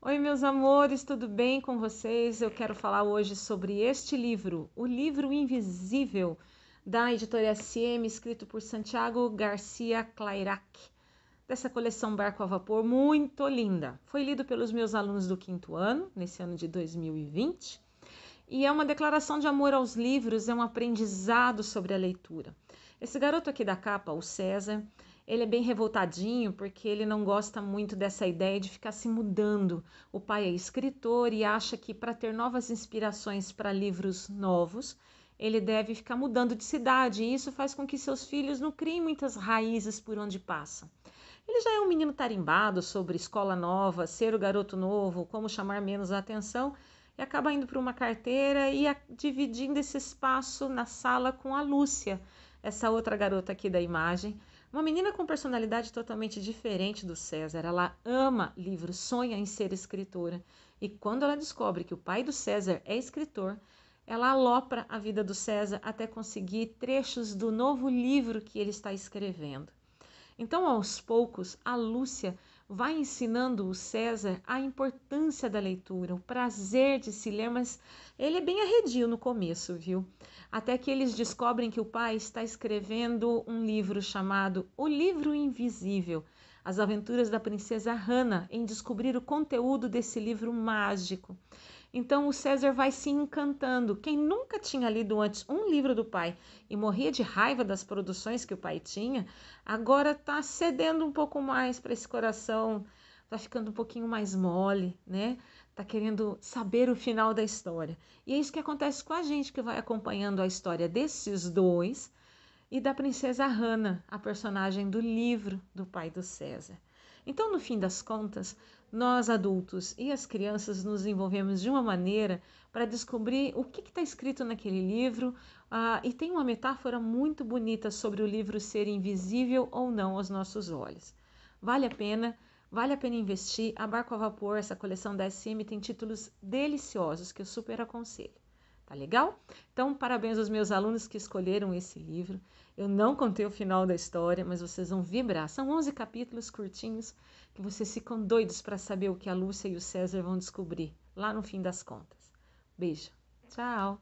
Oi, meus amores, tudo bem com vocês? Eu quero falar hoje sobre este livro, O Livro Invisível, da editora SM, escrito por Santiago Garcia Clairac, dessa coleção Barco a Vapor, muito linda. Foi lido pelos meus alunos do quinto ano, nesse ano de 2020, e é uma declaração de amor aos livros, é um aprendizado sobre a leitura. Esse garoto aqui da capa, o César, ele é bem revoltadinho porque ele não gosta muito dessa ideia de ficar se mudando. O pai é escritor e acha que para ter novas inspirações para livros novos, ele deve ficar mudando de cidade, e isso faz com que seus filhos não criem muitas raízes por onde passam. Ele já é um menino tarimbado sobre escola nova, ser o garoto novo, como chamar menos a atenção, e acaba indo para uma carteira e dividindo esse espaço na sala com a Lúcia, essa outra garota aqui da imagem, uma menina com personalidade totalmente diferente do César. Ela ama livros, sonha em ser escritora. E quando ela descobre que o pai do César é escritor, ela alopra a vida do César até conseguir trechos do novo livro que ele está escrevendo. Então, aos poucos, a Lúcia vai ensinando o César a importância da leitura, o prazer de se ler, mas ele é bem arredio no começo, viu? Até que eles descobrem que o pai está escrevendo um livro chamado O Livro Invisível. As aventuras da princesa Hannah em descobrir o conteúdo desse livro mágico. Então o César vai se encantando. Quem nunca tinha lido antes um livro do pai e morria de raiva das produções que o pai tinha, agora está cedendo um pouco mais para esse coração, está ficando um pouquinho mais mole, né? Está querendo saber o final da história. E é isso que acontece com a gente que vai acompanhando a história desses dois e da princesa Hannah, a personagem do livro do pai do César. Então, no fim das contas, nós adultos e as crianças nos envolvemos de uma maneira para descobrir o que está escrito naquele livro. Ah, e tem uma metáfora muito bonita sobre o livro ser invisível ou não aos nossos olhos. Vale a pena, vale a pena investir. A Barco a Vapor, essa coleção da SM, tem títulos deliciosos que eu super aconselho. Tá legal? Então, parabéns aos meus alunos que escolheram esse livro. Eu não contei o final da história, mas vocês vão vibrar. São 11 capítulos curtinhos que vocês ficam doidos para saber o que a Lúcia e o César vão descobrir lá no fim das contas. Beijo. Tchau.